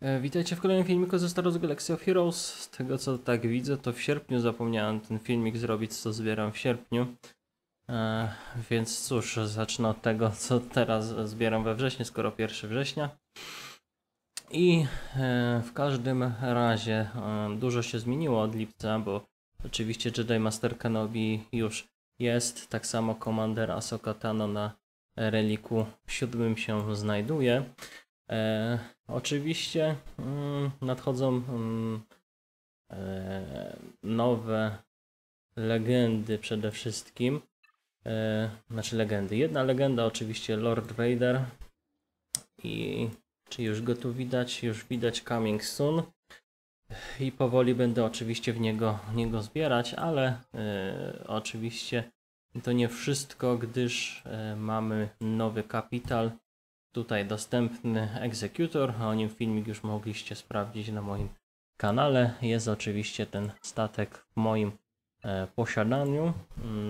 E, Witajcie w kolejnym filmiku ze Star Wars Galaxy of Heroes. Z tego co tak widzę, to w sierpniu zapomniałem ten filmik zrobić, co zbieram w sierpniu. E, więc cóż, zacznę od tego, co teraz zbieram we wrześniu, skoro 1 września. I e, w każdym razie e, dużo się zmieniło od lipca, bo oczywiście Jedi Master Kenobi już jest, tak samo Commander Ahsoka Tano na reliku siódmym się znajduje. E, oczywiście mm, nadchodzą mm, e, nowe legendy przede wszystkim. E, znaczy legendy. Jedna legenda oczywiście Lord Vader i czy już go tu widać? Już widać coming soon. I powoli będę oczywiście w niego, niego zbierać, ale oczywiście to nie wszystko, gdyż mamy nowy kapital tutaj dostępny egzekutor, o nim filmik już mogliście sprawdzić na moim kanale. Jest oczywiście ten statek w moim e, posiadaniu.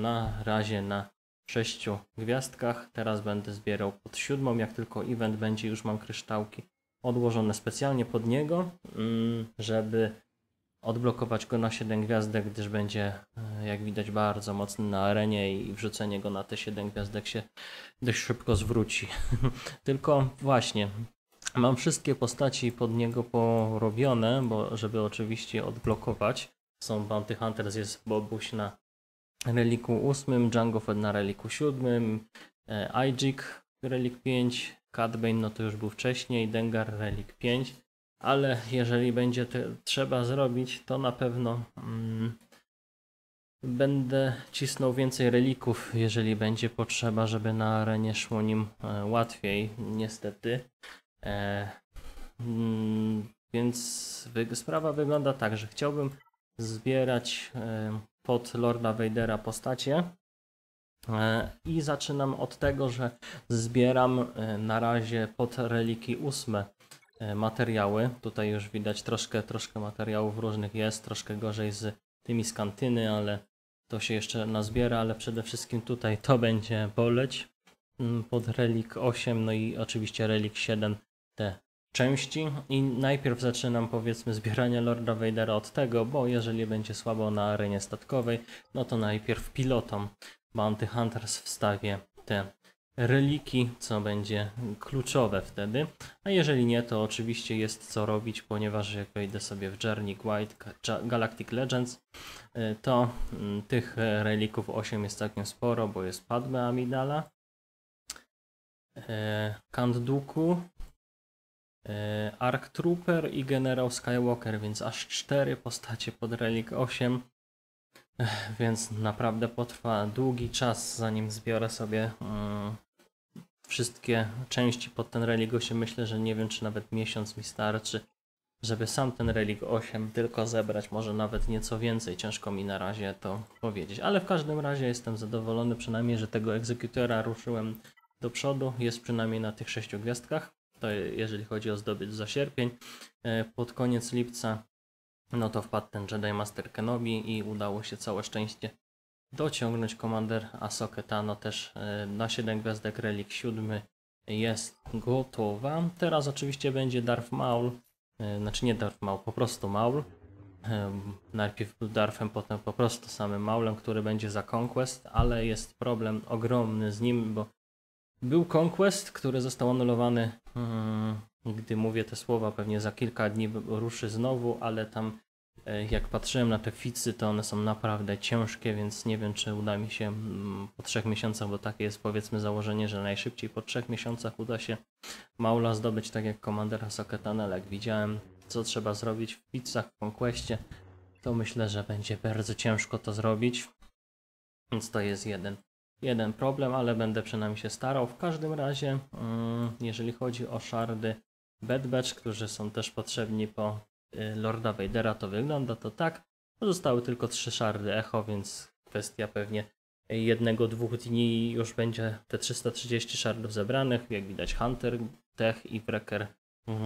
Na razie na 6 gwiazdkach. Teraz będę zbierał pod siódmą. Jak tylko event będzie, już mam kryształki odłożone specjalnie pod niego, mm, żeby odblokować go na 7 gwiazdek, gdyż będzie, e, jak widać, bardzo mocny na arenie i wrzucenie go na te 7 gwiazdek się dość szybko zwróci. Tylko właśnie, mam wszystkie postaci pod niego porobione, bo żeby oczywiście odblokować, są Bounty Hunters, jest Bobuś na reliku 8, Django Fett na reliku 7, e, Ijik relik 5, Cat Bane no to już był wcześniej, Dengar relik 5 ale jeżeli będzie trzeba zrobić, to na pewno mm, będę cisnął więcej relików, jeżeli będzie potrzeba, żeby na arenie szło nim e, łatwiej, niestety. E, mm, więc wy, sprawa wygląda tak, że chciałbym zbierać e, pod Lorda Vadera postacie. E, I zaczynam od tego, że zbieram e, na razie pod reliki ósme materiały. Tutaj już widać troszkę, troszkę materiałów różnych jest, troszkę gorzej z tymi z kantyny, ale to się jeszcze nazbiera, ale przede wszystkim tutaj to będzie boleć mm, pod relik 8, no i oczywiście relik 7 te części i najpierw zaczynam powiedzmy zbieranie Lorda Vadera od tego, bo jeżeli będzie słabo na arenie statkowej, no to najpierw pilotom Bounty Hunters wstawię te reliki, co będzie kluczowe wtedy. A jeżeli nie, to oczywiście jest co robić, ponieważ jak wejdę sobie w Journey White Galactic Legends, y, to mm, tych relików 8 jest całkiem sporo, bo jest Padme Amidala, Count Dooku, Ark Trooper i Generał Skywalker, więc aż 4 postacie pod relik 8. Więc naprawdę potrwa długi czas, zanim zbiorę sobie mm, wszystkie części pod ten Relic 8. Myślę, że nie wiem, czy nawet miesiąc mi starczy, żeby sam ten Relic 8 tylko zebrać. Może nawet nieco więcej. Ciężko mi na razie to powiedzieć. Ale w każdym razie jestem zadowolony przynajmniej, że tego egzekutora ruszyłem do przodu. Jest przynajmniej na tych 6 gwiazdkach. To jeżeli chodzi o zdobycz za sierpień. E, pod koniec lipca no to wpadł ten Jedi Master Kenobi i udało się całe szczęście dociągnąć Commander Ahsoka Tano też e, na 7 gwiazdek Relik 7 jest gotowa. Teraz oczywiście będzie Darth Maul, e, znaczy nie Darth Maul, po prostu Maul. E, najpierw był Darthem, potem po prostu samym Maulem, który będzie za Conquest, ale jest problem ogromny z nim, bo był Conquest, który został anulowany, hmm, gdy mówię te słowa, pewnie za kilka dni ruszy znowu, ale tam E, jak patrzyłem na te ficy, to one są naprawdę ciężkie, więc nie wiem, czy uda mi się mm, po trzech miesiącach, bo takie jest powiedzmy założenie, że najszybciej po trzech miesiącach uda się Maula zdobyć, tak jak komandera Soketanel. Jak widziałem, co trzeba zrobić w ficach, w Conquestie, to myślę, że będzie bardzo ciężko to zrobić. Więc to jest jeden, jeden problem, ale będę przynajmniej się starał. W każdym razie, mm, jeżeli chodzi o szardy Bad Batch, którzy są też potrzebni po Y, Lorda Vadera to wygląda to tak. Pozostały tylko trzy szardy echo, więc kwestia pewnie jednego, dwóch dni już będzie te 330 szardów zebranych. Jak widać Hunter, Tech i Wrecker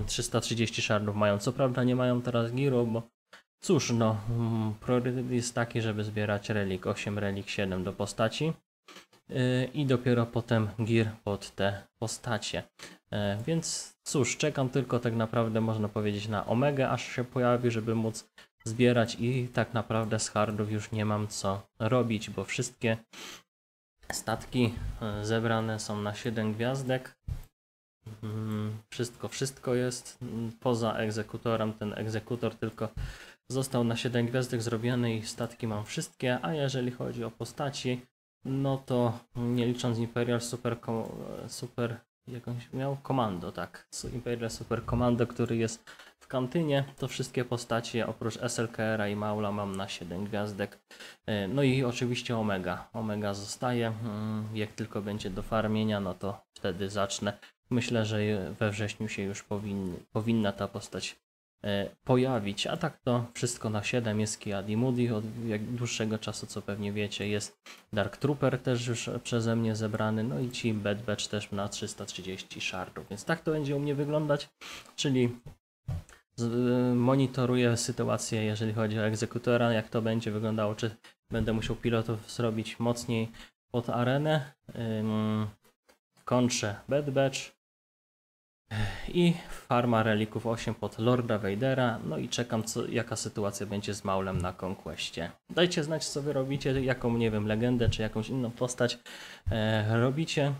330 mm, szardów mają. Co prawda nie mają teraz Giro, bo cóż, no, mm, priorytet jest taki, żeby zbierać relik 8, relik 7 do postaci i dopiero potem gear pod te postacie. E, Więc cóż, czekam tylko tak naprawdę można powiedzieć na Omega, aż się pojawi, żeby móc zbierać i tak naprawdę z hardów już nie mam co robić, bo wszystkie statki e, zebrane są na 7 gwiazdek. Mm, Wszystko, wszystko jest mm, poza egzekutorem. Ten egzekutor tylko został na 7 gwiazdek zrobiony i statki mam wszystkie, a jeżeli chodzi o postaci, no to nie licząc Imperial Super, super jakąś miał komando, tak. Imperial Super Commando, który jest w kantynie, to wszystkie postaci oprócz SLKR-a i Maula mam na 7 gwiazdek. E, No i oczywiście Omega. Omega zostaje. Mm, Jak tylko będzie do farmienia, no to wtedy zacznę. Myślę, że we wrześniu się już powinny, powinna ta postać pojawić. A tak to wszystko na 7 jest Kiadi Moody od dłuższego czasu, co pewnie wiecie, jest Dark Trooper też już przeze mnie zebrany, no i ci Bad Batch też na 330 shardów, więc tak to będzie u mnie wyglądać, czyli y, monitoruję sytuację, jeżeli chodzi o egzekutora, jak to będzie wyglądało, czy będę musiał pilotów zrobić mocniej pod arenę, kończę Bad Batch, i farma relików 8 pod Lorda Vadera. No i czekam, co, jaka sytuacja będzie z Maulem na Conquestie. Dajcie znać, co wy robicie, jaką, nie wiem, legendę czy jakąś inną postać e, robicie.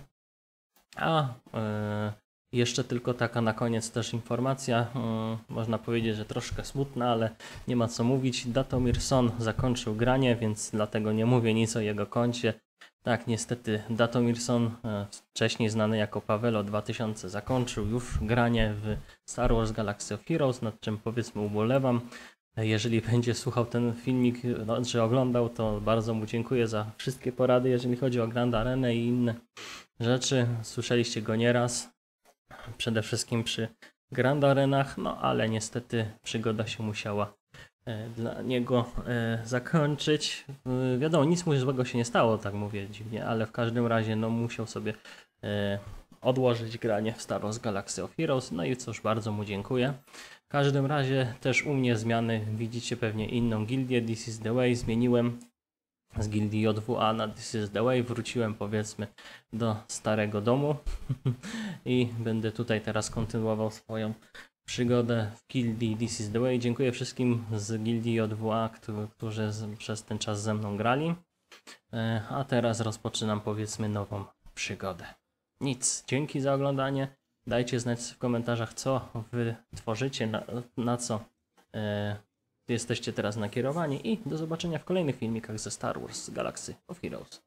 A e, jeszcze tylko taka na koniec też informacja, mm, można powiedzieć, że troszkę smutna, ale nie ma co mówić. Datomir Son zakończył granie, więc dlatego nie mówię nic o jego koncie. Tak, niestety Datomirson, e, wcześniej znany jako Pawelo 2000, zakończył już granie w Star Wars Galaxy of Heroes, nad czym powiedzmy ubolewam. E, Jeżeli będzie słuchał ten filmik, no, czy oglądał, to bardzo mu dziękuję za wszystkie porady, jeżeli chodzi o Grand Arenę i inne rzeczy. Słyszeliście go nieraz, przede wszystkim przy Grand Arenach, no ale niestety przygoda się musiała e, dla niego e, zakończyć. E, Wiadomo, nic mu złego się nie stało, tak mówię dziwnie, ale w każdym razie no, musiał sobie e, odłożyć granie w Star Wars Galaxy of Heroes. No i cóż, bardzo mu dziękuję. W każdym razie też u mnie zmiany, widzicie pewnie inną gildię, This is the Way, zmieniłem z gildii JWA na This is the Way, wróciłem powiedzmy do starego domu i będę tutaj teraz kontynuował swoją przygodę w gildii This is the Way. Dziękuję wszystkim z gildii JWA, którzy, przez ten czas ze mną grali. E, A teraz rozpoczynam powiedzmy nową przygodę. Nic, dzięki za oglądanie. Dajcie znać w komentarzach, co wy tworzycie, na, na co e, jesteście teraz nakierowani i do zobaczenia w kolejnych filmikach ze Star Wars Galaxy of Heroes.